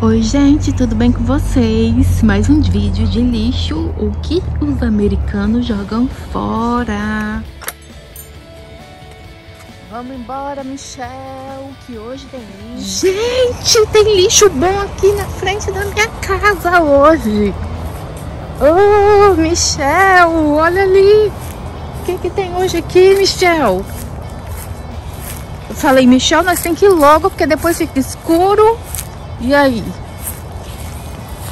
Oi gente, tudo bem com vocês? Mais um vídeo de lixo, o que os americanos jogam fora. Vamos embora, Michel, que hoje tem lixo. Gente, tem lixo bom aqui na frente da minha casa hoje. Oh, Michel, olha ali. O que, que tem hoje aqui, Michel? Eu falei, Michel, nós tem que ir logo, porque depois fica escuro. E aí?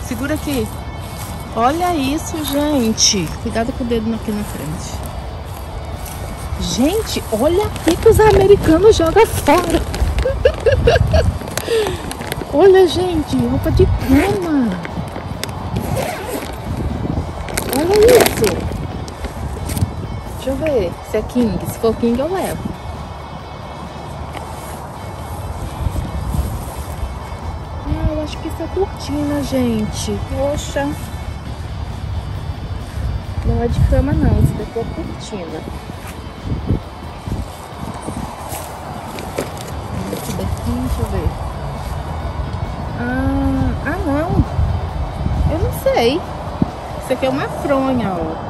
Segura aqui. Olha isso, gente. Cuidado com o dedo aqui na frente. Gente, olha aqui que os americanos jogam fora. olha, gente, roupa de cama. Olha isso. Deixa eu ver se é King. Se for King, eu levo. É cortina, gente. Poxa. Não é de cama não, isso daqui é cortina. Esse daqui, deixa eu ver. Ah, ah não. Eu não sei. Isso aqui é uma fronha, ó.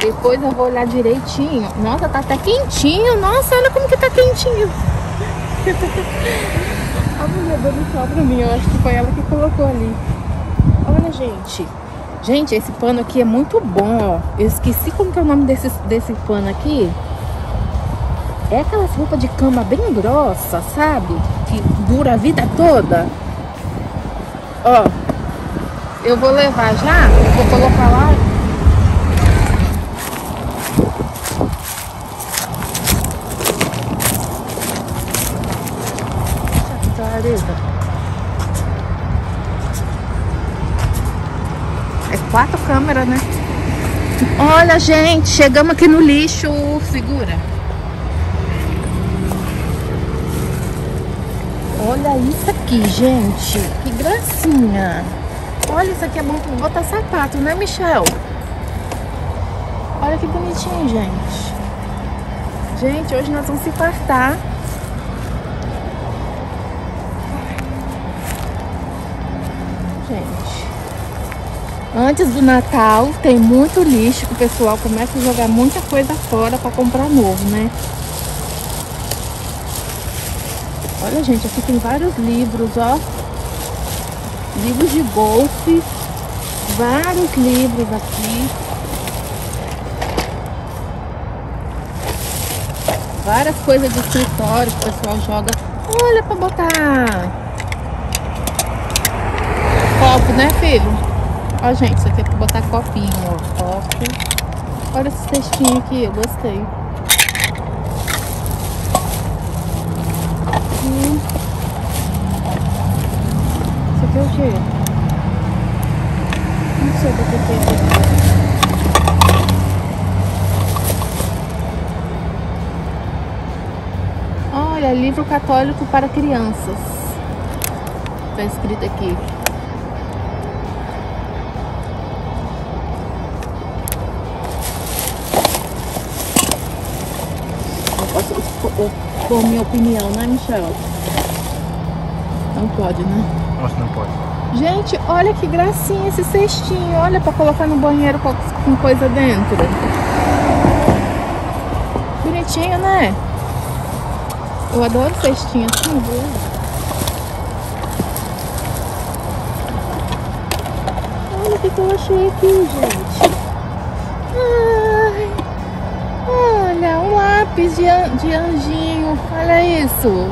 Depois eu vou olhar direitinho. Nossa, tá até quentinho. Nossa, olha como que tá quentinho. A mulher dando tchau pra mim, eu acho que foi ela que colocou ali. Olha, gente. Gente, esse pano aqui é muito bom, ó. Eu esqueci como que é o nome desse, desse pano aqui. É aquelas roupas de cama bem grossa, sabe? Que dura a vida toda. Ó. Eu vou levar já, vou colocar lá quatro câmeras, né? Olha, gente, chegamos aqui no lixo. Segura. Olha isso aqui, gente. Que gracinha. Olha, isso aqui é bom pra botar sapato, né, Michel? Olha que bonitinho, gente. Gente, hoje nós vamos se fartar. Antes do Natal tem muito lixo que o pessoal começa a jogar muita coisa fora para comprar novo, né? Olha, gente, aqui tem vários livros, ó. Livros de golfe. Vários livros aqui. Várias coisas de escritório que o pessoal joga. Olha, para botar copo, né, filho? Ó, gente, isso aqui é pra botar copinho, ó. Copo. Olha esse textinho aqui, eu gostei. Hum. Isso aqui é o quê? Não sei o que é aqui. Olha, livro católico para crianças. Tá escrito aqui. Por minha opinião, né, Michel? Não pode, né? Que não pode. Gente, olha que gracinha esse cestinho. Olha pra colocar no banheiro com, com coisa dentro. Bonitinho, né? Eu adoro cestinho assim, viu? Olha o que eu achei aqui, gente. De, de anjinho. Olha isso.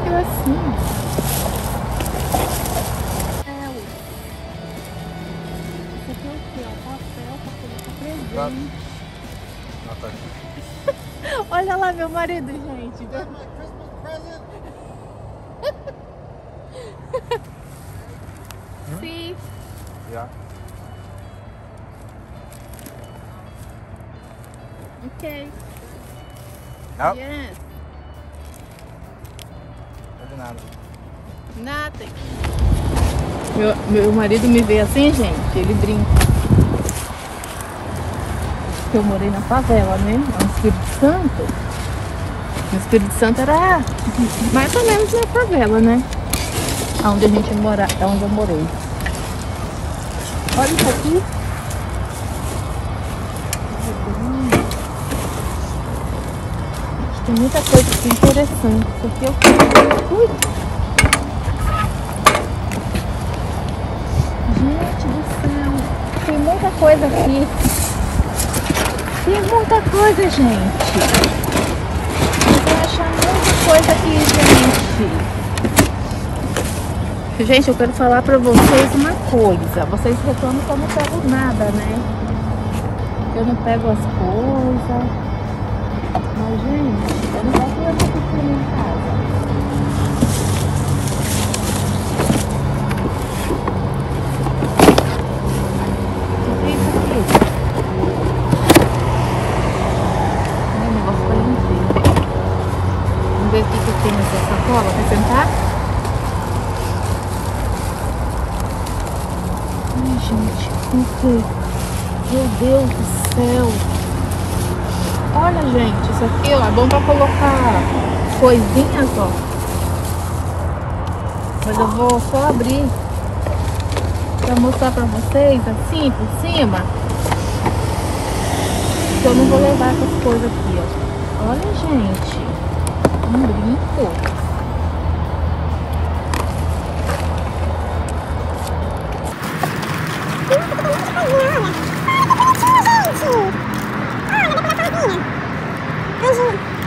Aqui é aqui. Olha lá meu marido, gente. Não, Yes. não nada. Nothing. Meu, meu marido me vê assim, gente, ele brinca. que eu morei na favela, né? No Espírito Santo. No Espírito Santo era mais ou menos na favela, né? Onde a gente mora, é onde eu morei. Olha isso aqui. Tem muita coisa aqui interessante. Isso aqui eu Ui. Gente do céu. Tem muita coisa aqui. Tem muita coisa, gente. Vou achar muita coisa aqui, gente. Gente, eu quero falar pra vocês uma coisa. Vocês reclamam que eu não pego nada, né? Eu não pego as coisas. Meu Deus do céu. Olha, gente, isso aqui, ó, é bom pra colocar coisinhas, ó. Mas eu vou só abrir pra mostrar pra vocês, assim, por cima. Que eu não vou levar essas coisas aqui, ó. Olha, gente, um brinco.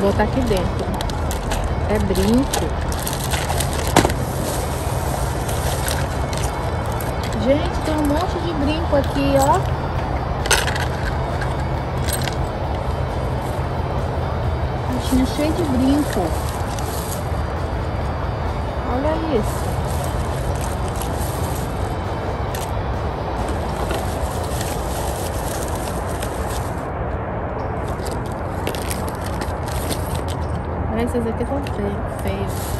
Botar aqui dentro. É brinco. Gente, tem um monte de brinco aqui, ó. Cheia de brinco. Olha isso. Esses aqui estão feios. brinquinho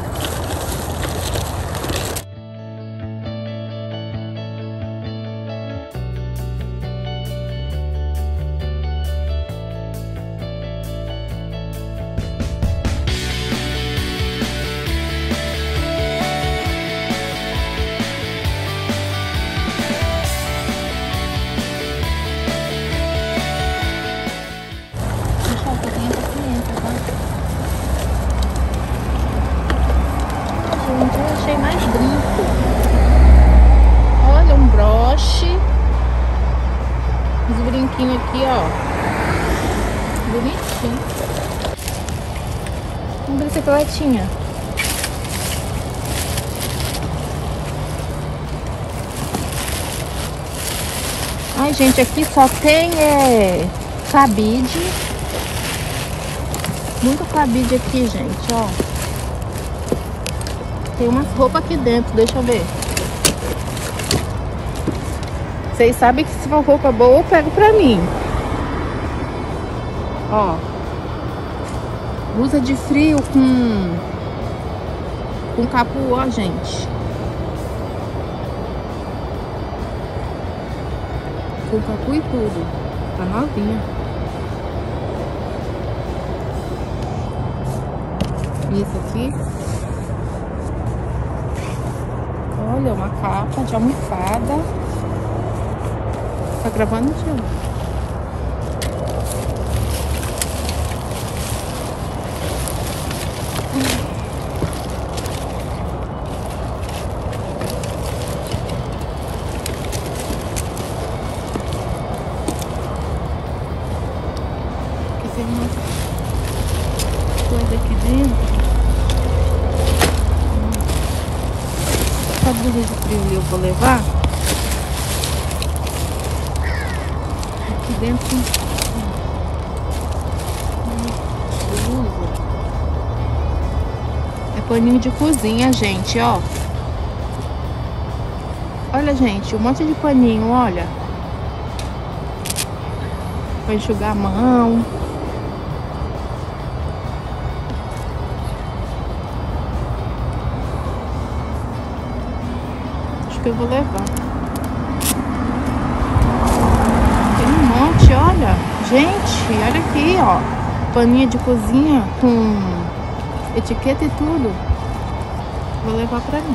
Uma bicicletinha. Ai, gente, aqui só tem é, cabide. Muito cabide aqui, gente, ó. Tem umas roupas aqui dentro, deixa eu ver. Vocês sabem que se for roupa boa, eu pego pra mim. Ó. Blusa de frio com... Com capu, ó, gente. Com capu e tudo. Tá novinha. Isso aqui. Olha, uma capa de almofada. Tá gravando, tio? De cozinha, gente, ó. Olha, gente, um monte de paninho, olha. Pra enxugar a mão. Acho que eu vou levar. Tem um monte, olha. Gente, olha aqui, ó. Paninho de cozinha com etiqueta e tudo. Vou levar pra mim.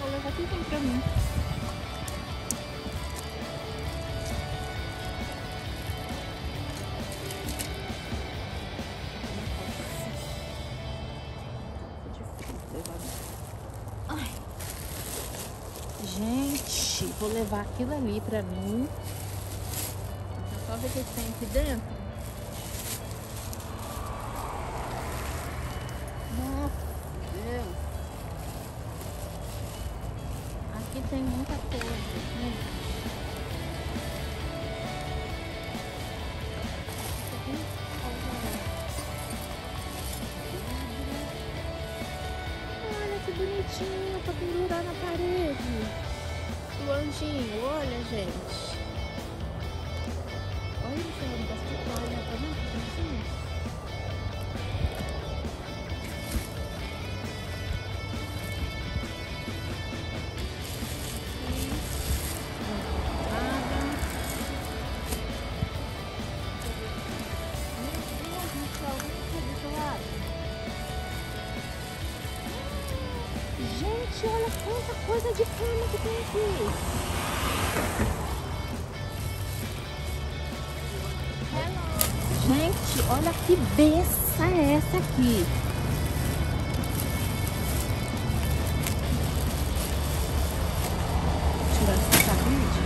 Vou levar tudo pra mim. Gente, vou levar aquilo ali pra mim. Tem muita coisa, né? Olha que bonitinho pra pendurar na parede. O anjinho, olha, gente. Coisa de cama que tem aqui. Gente, olha que benção é essa aqui. Tirar essa parede.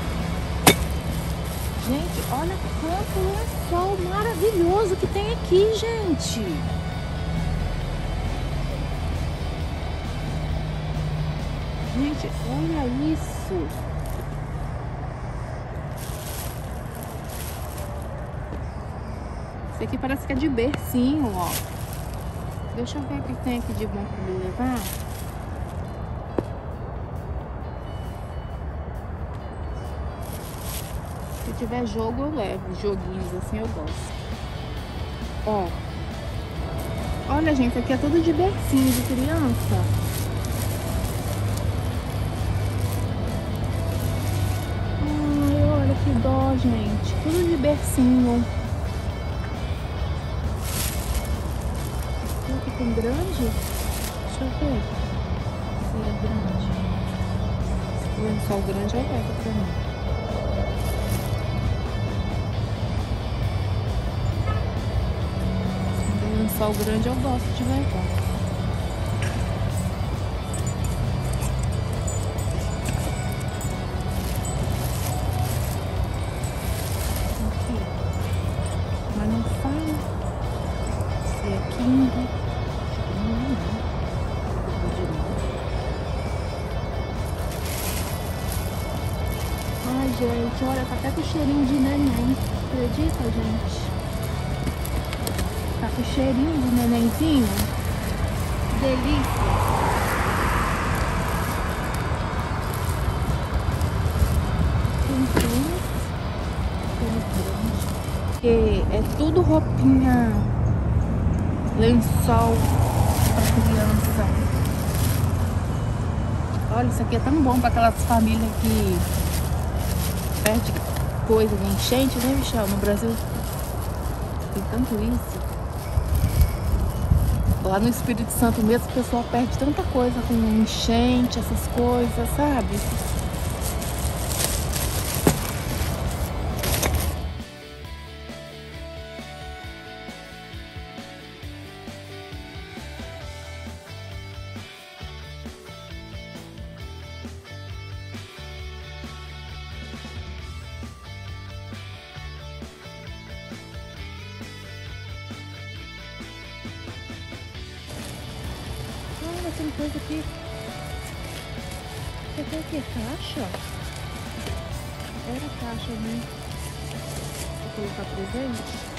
Gente, olha quanto lençol maravilhoso que tem aqui, gente. Gente, olha isso. Esse aqui parece que é de bercinho, ó. Deixa eu ver o que tem aqui de bom pra me levar. Se tiver jogo, eu levo. Joguinhos assim eu gosto. Ó. Olha, gente, aqui é tudo de bercinho de criança. Dó, gente. Tudo de bercinho. Será que tem grande? Deixa eu ver. Se é grande. For lençol grande, eu levo pra mim. For lençol grande, eu gosto de levar. Gente, olha, tá até com cheirinho de neném. Acredita, gente? Tá com cheirinho de nenenzinho. Delícia. É tudo roupinha, lençol pra criança. Olha, isso aqui é tão bom para aquelas famílias que perde coisa de enchente, né, Michel? No Brasil tem tanto isso. Lá no Espírito Santo mesmo, o pessoal perde tanta coisa com enchente, essas coisas, sabe? Olha, tem coisa aqui. Você tem o que? Caixa? Era caixa, né? Vou colocar presente.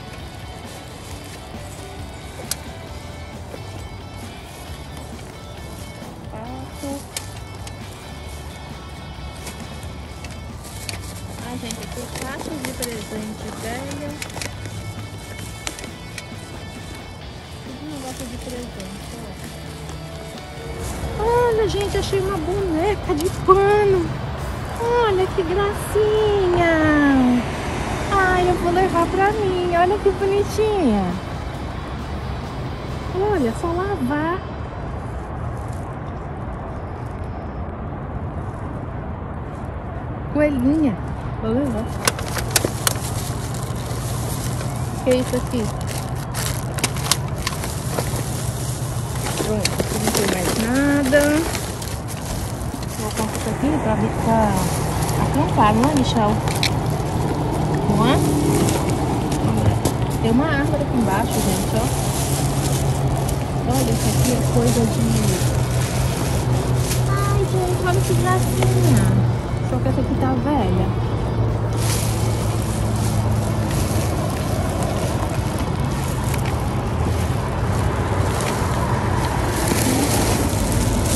Que gracinha. Ai, eu vou levar pra mim. Olha que bonitinha. Olha, só lavar. Coelhinha. Vou levar. O que é isso aqui? Pronto, não tem mais nada. Vou colocar isso aqui pra ficar não é, Michel? Não é? Tem uma árvore aqui embaixo, gente, ó. Olha, isso aqui é coisa de... Ai, gente, olha que gracinha. Só que essa aqui tá velha.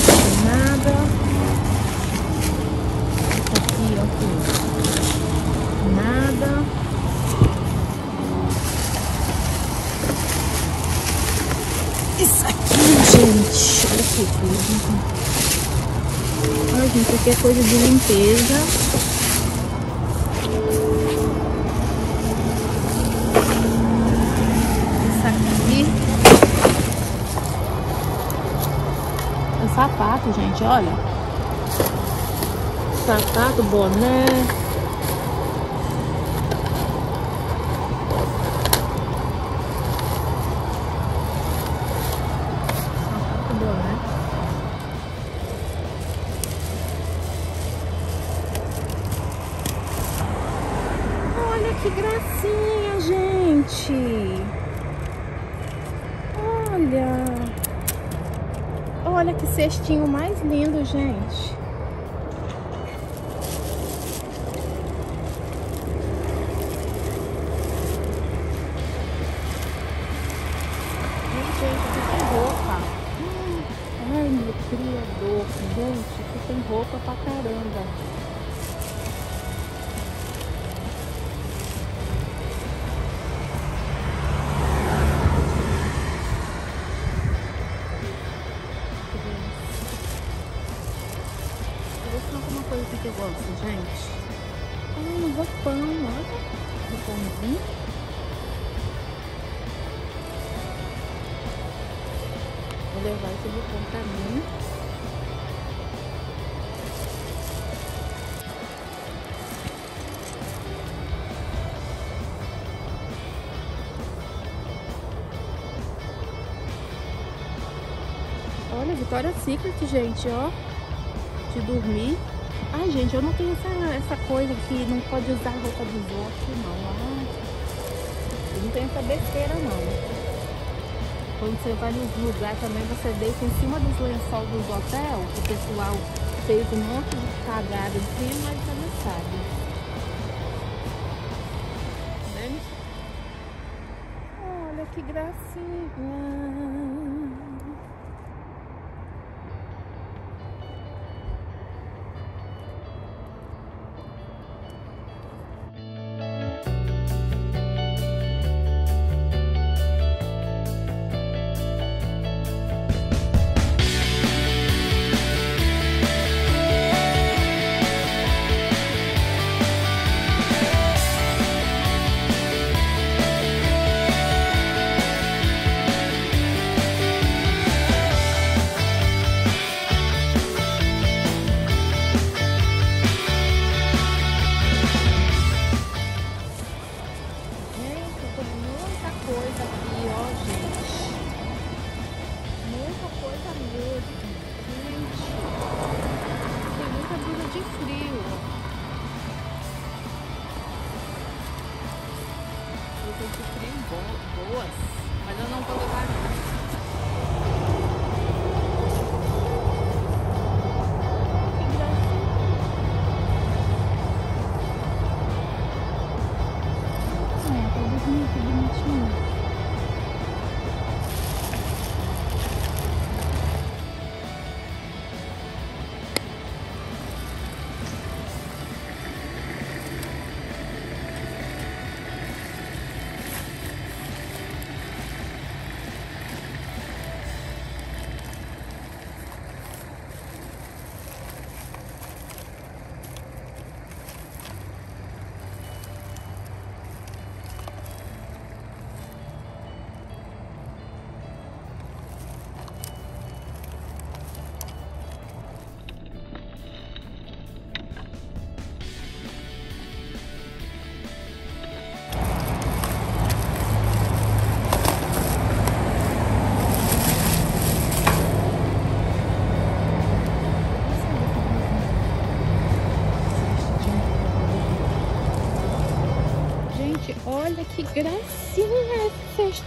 Não tem nada. Essa aqui, ó. Nada. Isso aqui, gente. Olha que coisa. Olha, gente, isso aqui é coisa de limpeza. Aqui é sapato, gente, olha. Sapato, boné. Gracinha, gente. Olha. Olha que cestinho mais lindo, gente. Levar esse roupão pra mim. Olha, Victoria's Secret, gente, ó. De dormir. Ai, gente, eu não tenho essa, essa coisa que não pode usar roupa dos outros, não. Ai, eu não tenho essa besteira, não. Quando você vai nos lugares também, você deita em cima dos lençóis dos que o pessoal fez um monte de cagada em cima, mas você não sabe. Né? Olha que gracinha. mas eu não vou levar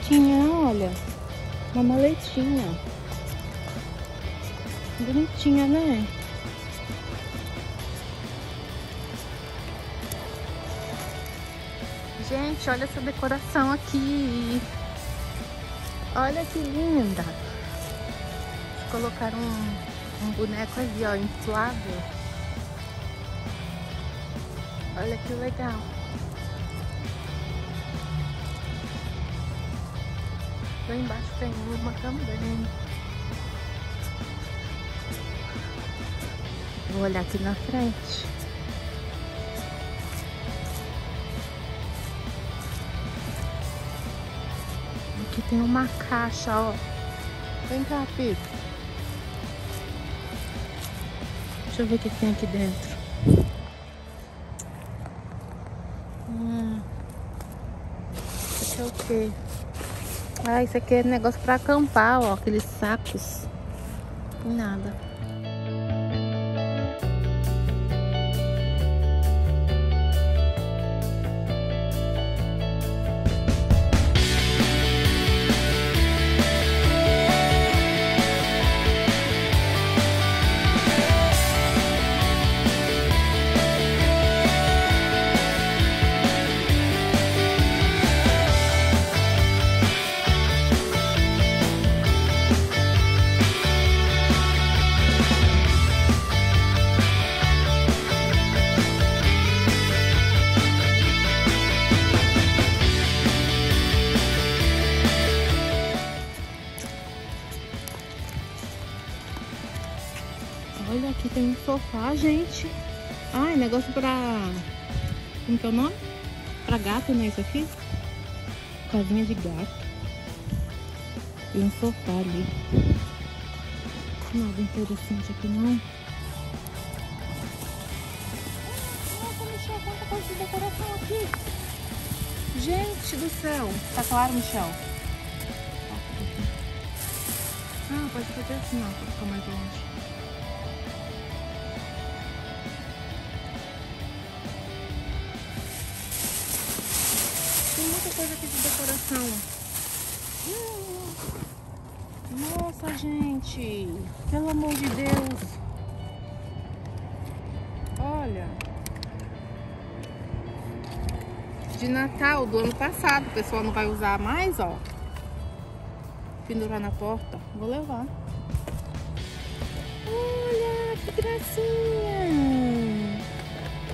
cestinha, olha. Uma maletinha. Bonitinha, né? Gente, olha essa decoração aqui. Olha que linda. Colocaram um, um boneco ali, ó, inflável. Olha que legal. Lá embaixo tem uma também. Vou olhar aqui na frente. Aqui tem uma caixa, ó. Vem cá, Pico. Deixa eu ver o que tem aqui dentro. Hum. Isso é o quê? Ah, isso aqui é negócio pra acampar, ó. Aqueles sacos. Nada. Negócio pra... Como que é o nome? Pra gato, né, isso aqui? Casinha de gato. E um sofá ali. Nada interessante aqui, não. Nossa, Michel, quanta coisa de decoração aqui. Gente do céu. Tá claro, Michel? Ah, pode fazer assim, ó, pra ficar mais longe. Coisa aqui de decoração. Nossa, gente. Pelo amor de Deus. Olha. De Natal do ano passado. O pessoal não vai usar mais, ó. Pendurar na porta. Vou levar. Olha, que gracinha.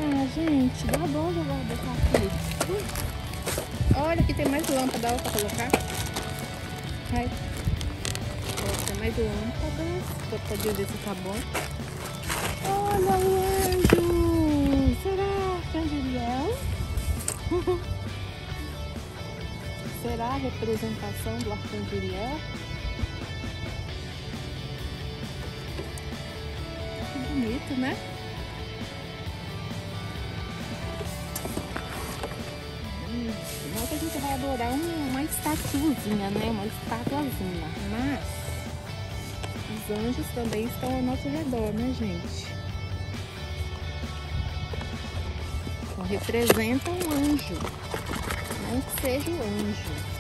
Ah, gente, dá bom jogar botar aqui. Ui. Olha, aqui tem mais lâmpada ó, pra colocar. Ai. Ó, tem mais lâmpadas. Pra ver se tá bom. Olha o anjo. Será Arcangeliel? Será a representação do Arcangeliel? Que bonito, né? Gente vai adorar uma estatuazinha, né? Uma estatuazinha. Mas os anjos também estão ao nosso redor, né, gente? Então, representa um anjo. Não que seja o anjo.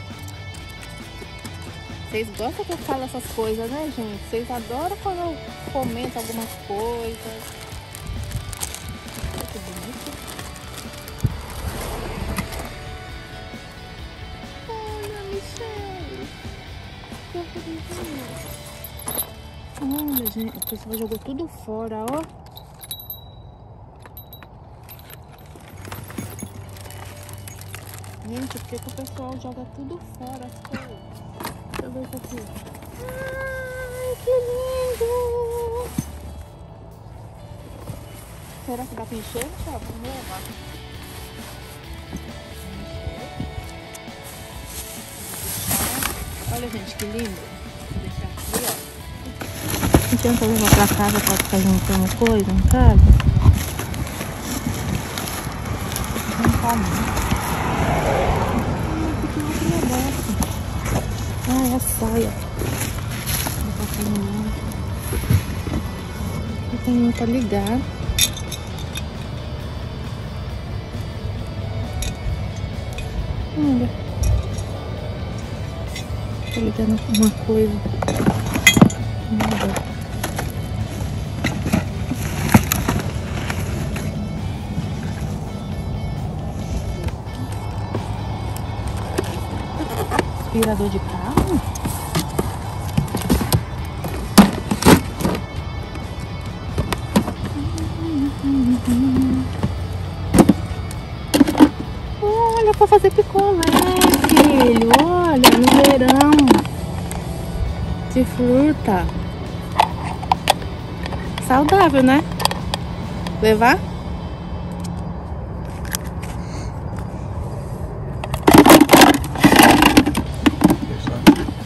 Vocês gostam que eu falo essas coisas, né, gente? Vocês adoram quando eu comento algumas coisas. Olha, gente, o pessoal jogou tudo fora, ó. Gente, por que, o pessoal joga tudo fora? Deixa eu ver isso aqui. Ai, que lindo! Será que dá pra encher? Vamos levar. Olha, gente, que lindo. Vou deixar aqui, ó. Tenta levar pra casa pra ficar juntando coisa em casa. Não tá não. Ah, é a saia. Aqui tem um pra ligar. Olha. Tô ligando uma coisa. Nada. Aspirador de fruta. Saudável, né? Levar?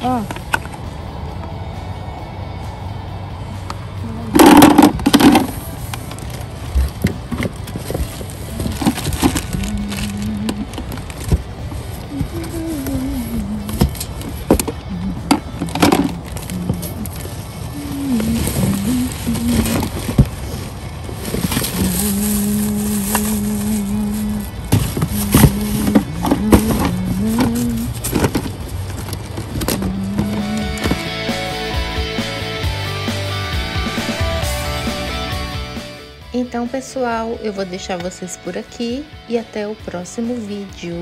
Ó. Então, pessoal, eu vou deixar vocês por aqui e até o próximo vídeo.